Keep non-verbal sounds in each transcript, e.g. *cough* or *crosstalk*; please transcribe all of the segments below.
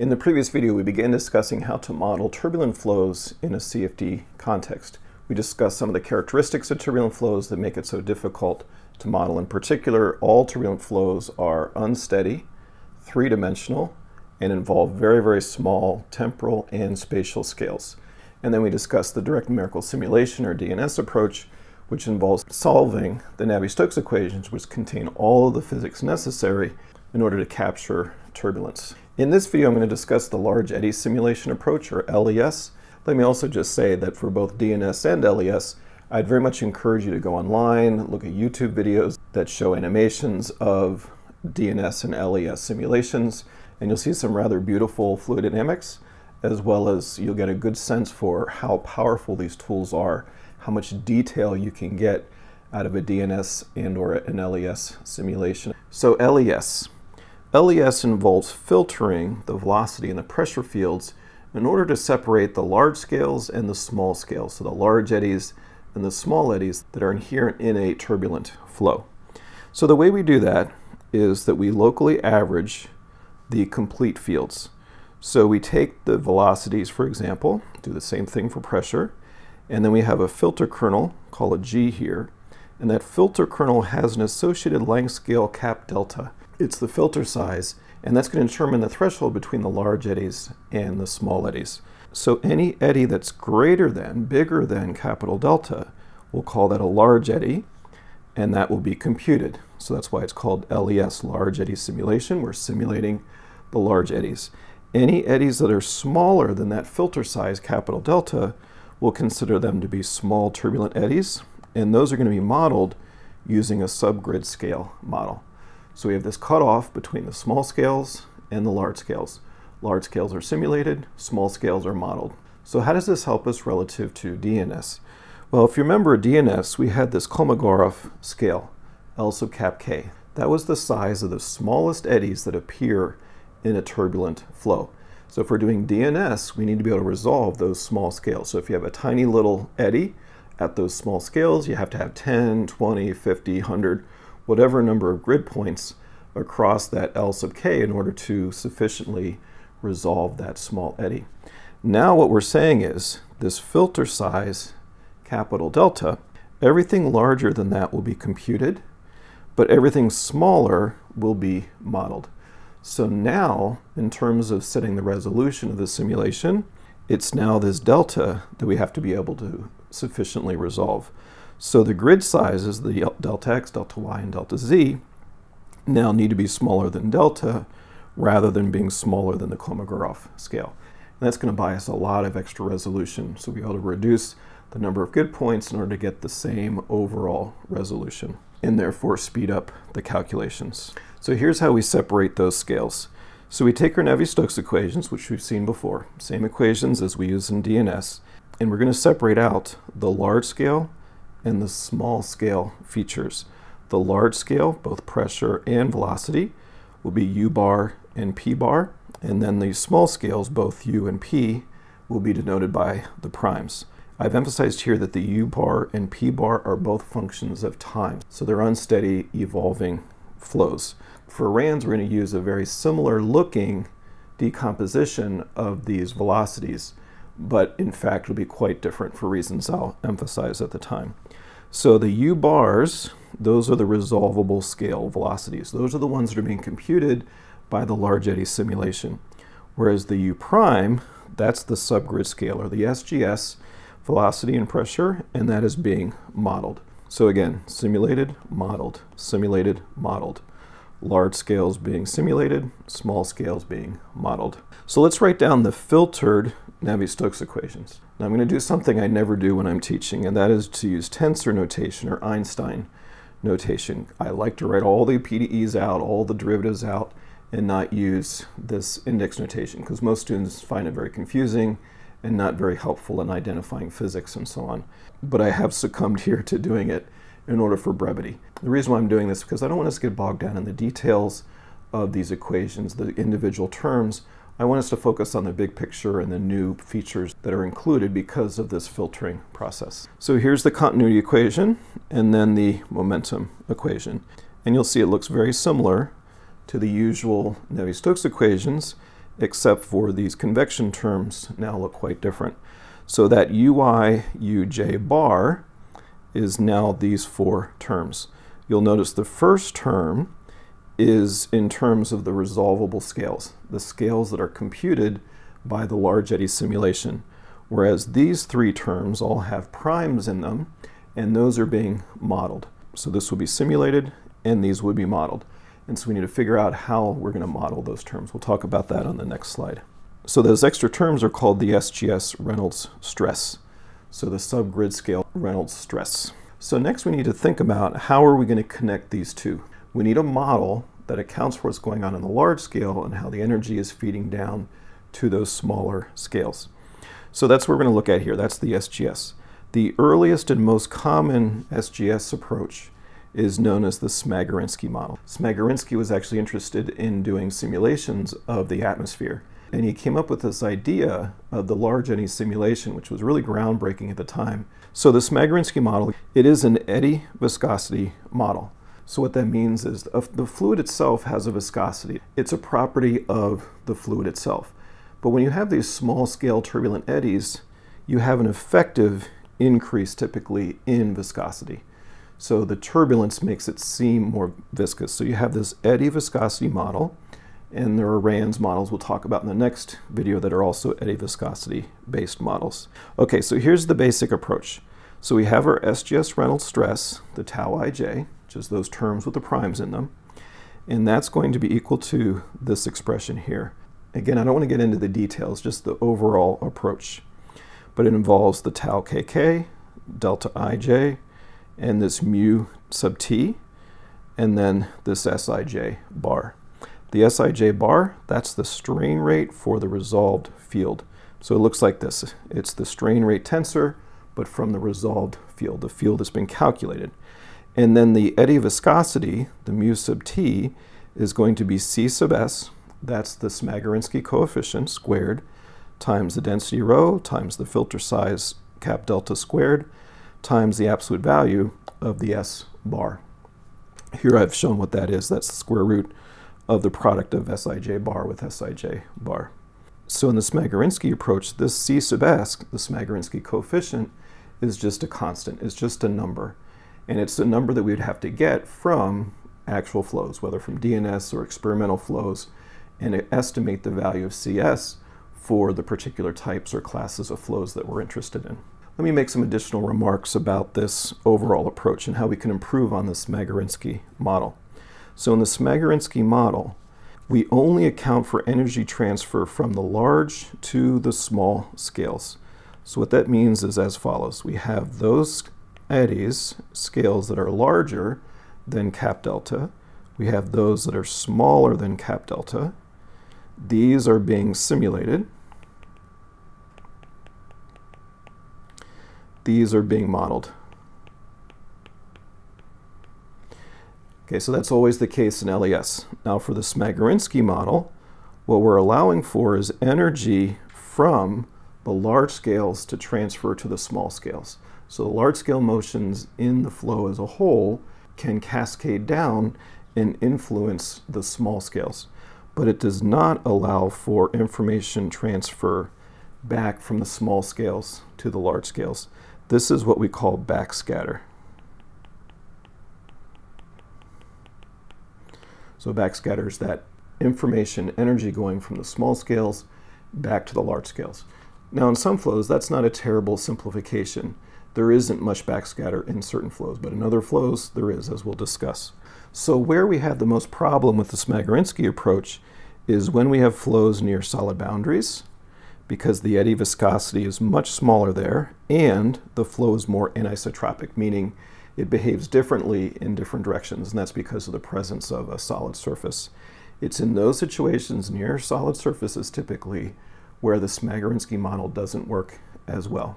In the previous video, we began discussing how to model turbulent flows in a CFD context. We discussed some of the characteristics of turbulent flows that make it so difficult to model. In particular, all turbulent flows are unsteady, three-dimensional, and involve very, very small temporal and spatial scales. And then we discussed the direct numerical simulation, or DNS approach, which involves solving the Navier-Stokes equations, which contain all of the physics necessary in order to capture turbulence. In this video, I'm going to discuss the Large Eddy Simulation Approach, or LES. Let me also just say that for both DNS and LES, I'd very much encourage you to go online, look at YouTube videos that show animations of DNS and LES simulations, and you'll see some rather beautiful fluid dynamics, as well as you'll get a good sense for how powerful these tools are, how much detail you can get out of a DNS and or an LES simulation. So LES. LES involves filtering the velocity and the pressure fields in order to separate the large scales and the small scales, so the large eddies and the small eddies that are inherent in a turbulent flow. So the way we do that is that we locally average the complete fields. So we take the velocities, for example, do the same thing for pressure, and then we have a filter kernel, call it G here, and that filter kernel has an associated length scale cap delta it's the filter size, and that's going to determine the threshold between the large eddies and the small eddies. So any eddy that's greater than, bigger than capital delta, we'll call that a large eddy, and that will be computed. So that's why it's called LES, Large Eddy Simulation. We're simulating the large eddies. Any eddies that are smaller than that filter size, capital delta, we'll consider them to be small turbulent eddies, and those are going to be modeled using a subgrid scale model. So we have this cutoff between the small scales and the large scales. Large scales are simulated, small scales are modeled. So how does this help us relative to DNS? Well, if you remember DNS, we had this Kolmogorov scale, L sub cap k. That was the size of the smallest eddies that appear in a turbulent flow. So if we're doing DNS, we need to be able to resolve those small scales. So if you have a tiny little eddy at those small scales, you have to have 10, 20, 50, 100, whatever number of grid points across that L sub k in order to sufficiently resolve that small eddy. Now what we're saying is this filter size, capital delta, everything larger than that will be computed, but everything smaller will be modeled. So now, in terms of setting the resolution of the simulation, it's now this delta that we have to be able to sufficiently resolve. So the grid sizes, the delta x, delta y, and delta z, now need to be smaller than delta rather than being smaller than the Kolmogorov scale. And that's going to buy us a lot of extra resolution. So be able to reduce the number of grid points in order to get the same overall resolution and therefore speed up the calculations. So here's how we separate those scales. So we take our Navier-Stokes equations, which we've seen before, same equations as we use in DNS, and we're going to separate out the large scale and the small scale features. The large scale, both pressure and velocity, will be U bar and P bar, and then the small scales, both U and P, will be denoted by the primes. I've emphasized here that the U bar and P bar are both functions of time, so they're unsteady, evolving flows. For RANS, we're going to use a very similar looking decomposition of these velocities, but in fact will be quite different for reasons I'll emphasize at the time. So the U bars, those are the resolvable scale velocities. Those are the ones that are being computed by the large eddy simulation. Whereas the U prime, that's the subgrid scale, or the SGS, velocity and pressure, and that is being modeled. So again, simulated, modeled, simulated, modeled. Large scales being simulated, small scales being modeled. So let's write down the filtered Navier-Stokes equations. Now I'm going to do something I never do when I'm teaching, and that is to use tensor notation or Einstein notation. I like to write all the PDEs out, all the derivatives out, and not use this index notation because most students find it very confusing and not very helpful in identifying physics and so on. But I have succumbed *laughs* here to doing it in order for brevity. The reason why I'm doing this is because I don't want us to get bogged down in the details of these equations, the individual terms, I want us to focus on the big picture and the new features that are included because of this filtering process. So here's the continuity equation and then the momentum equation. And you'll see it looks very similar to the usual Navier-Stokes equations except for these convection terms now look quite different. So that ui uj bar is now these four terms. You'll notice the first term is in terms of the resolvable scales, the scales that are computed by the large eddy simulation, whereas these three terms all have primes in them, and those are being modeled. So this will be simulated, and these would be modeled. And so we need to figure out how we're going to model those terms. We'll talk about that on the next slide. So those extra terms are called the SGS Reynolds stress. So the subgrid scale Reynolds stress. So next we need to think about how are we going to connect these two. We need a model that accounts for what's going on in the large scale and how the energy is feeding down to those smaller scales. So that's what we're going to look at here. That's the SGS. The earliest and most common SGS approach is known as the Smagorinsky model. Smagorinsky was actually interested in doing simulations of the atmosphere. And he came up with this idea of the large eddy simulation, which was really groundbreaking at the time. So the Smagorinsky model, it is an eddy viscosity model. So what that means is the fluid itself has a viscosity. It's a property of the fluid itself. But when you have these small scale turbulent eddies, you have an effective increase typically in viscosity. So the turbulence makes it seem more viscous. So you have this eddy viscosity model, and there are RANS models we'll talk about in the next video that are also eddy viscosity based models. Okay, so here's the basic approach. So we have our SGS Reynolds stress, the tau ij, which is those terms with the primes in them, and that's going to be equal to this expression here. Again, I don't want to get into the details, just the overall approach but it involves the tau kk, delta ij, and this mu sub t, and then this Sij bar. The Sij bar, that's the strain rate for the resolved field. So it looks like this. It's the strain rate tensor, but from the resolved field, the field that's been calculated. And then the eddy viscosity, the mu sub t, is going to be C sub s, that's the Smagorinsky coefficient squared, times the density rho times the filter size cap delta squared times the absolute value of the S bar. Here I've shown what that is. That's the square root of the product of Sij bar with Sij bar. So in the Smagorinsky approach, this C sub s, the Smagorinsky coefficient, is just a constant. It's just a number. And it's a number that we'd have to get from actual flows, whether from DNS or experimental flows, and estimate the value of CS for the particular types or classes of flows that we're interested in. Let me make some additional remarks about this overall approach and how we can improve on the Smagorinsky model. So in the Smagorinsky model, we only account for energy transfer from the large to the small scales. So what that means is as follows. We have those eddies, scales that are larger than cap delta. We have those that are smaller than cap delta. These are being simulated. These are being modeled. Okay, so that's always the case in LES. Now for the Smagorinsky model, what we're allowing for is energy from the large scales to transfer to the small scales. So large scale motions in the flow as a whole can cascade down and influence the small scales but it does not allow for information transfer back from the small scales to the large scales. This is what we call backscatter. So backscatter is that information energy going from the small scales back to the large scales. Now in some flows, that's not a terrible simplification. There isn't much backscatter in certain flows, but in other flows, there is, as we'll discuss. So where we have the most problem with the Smagorinsky approach is when we have flows near solid boundaries, because the eddy viscosity is much smaller there, and the flow is more anisotropic, meaning it behaves differently in different directions, and that's because of the presence of a solid surface. It's in those situations near solid surfaces typically where the Smagorinsky model doesn't work as well.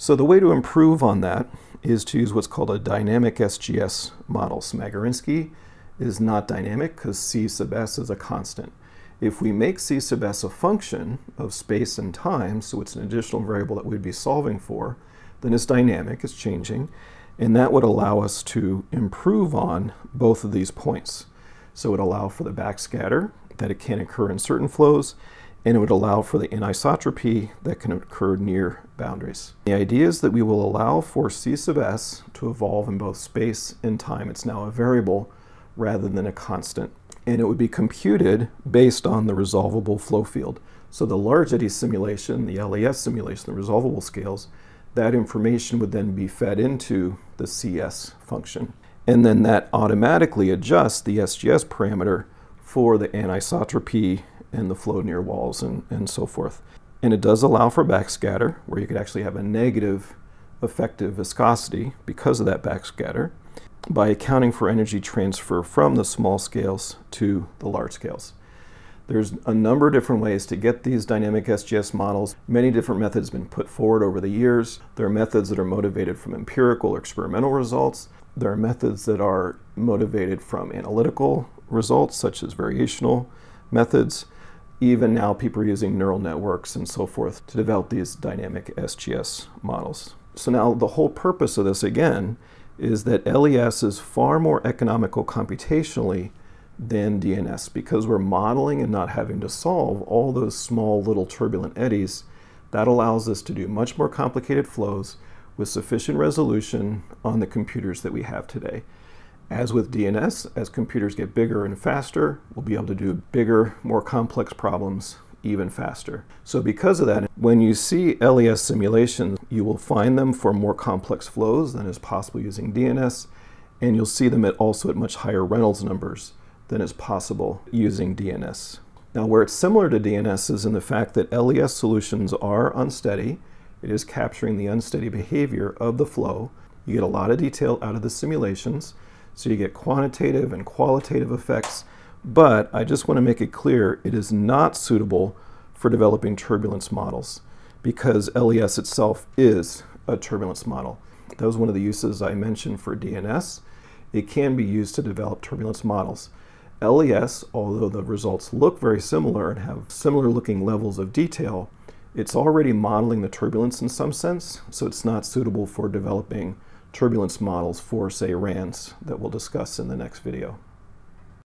So the way to improve on that is to use what's called a dynamic SGS model. Smagorinsky is not dynamic because C sub s is a constant. If we make C sub s a function of space and time, so it's an additional variable that we'd be solving for, then it's dynamic, it's changing, and that would allow us to improve on both of these points. So it would allow for the backscatter that it can occur in certain flows, and it would allow for the anisotropy that can occur near boundaries. The idea is that we will allow for C sub s to evolve in both space and time. It's now a variable rather than a constant. And it would be computed based on the resolvable flow field. So the large eddy simulation, the LES simulation, the resolvable scales, that information would then be fed into the CS function. And then that automatically adjusts the SGS parameter for the anisotropy and the flow near walls and, and so forth. And it does allow for backscatter, where you could actually have a negative effective viscosity because of that backscatter by accounting for energy transfer from the small scales to the large scales. There's a number of different ways to get these dynamic SGS models. Many different methods have been put forward over the years. There are methods that are motivated from empirical or experimental results. There are methods that are motivated from analytical results, such as variational methods. Even now, people are using neural networks and so forth to develop these dynamic SGS models. So now the whole purpose of this, again, is that LES is far more economical computationally than DNS because we're modeling and not having to solve all those small little turbulent eddies. That allows us to do much more complicated flows with sufficient resolution on the computers that we have today. As with DNS, as computers get bigger and faster, we'll be able to do bigger, more complex problems even faster. So because of that, when you see LES simulations, you will find them for more complex flows than is possible using DNS, and you'll see them at also at much higher Reynolds numbers than is possible using DNS. Now, where it's similar to DNS is in the fact that LES solutions are unsteady. It is capturing the unsteady behavior of the flow. You get a lot of detail out of the simulations, so you get quantitative and qualitative effects, but I just want to make it clear it is not suitable for developing turbulence models because LES itself is a turbulence model. That was one of the uses I mentioned for DNS. It can be used to develop turbulence models. LES, although the results look very similar and have similar looking levels of detail, it's already modeling the turbulence in some sense, so it's not suitable for developing turbulence models for, say, RANS that we'll discuss in the next video.